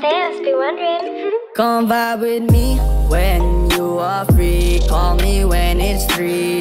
They must be wondering. Come vibe with me when you are free. Call me when it's free.